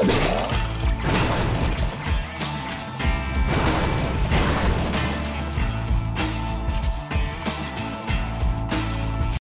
Oh,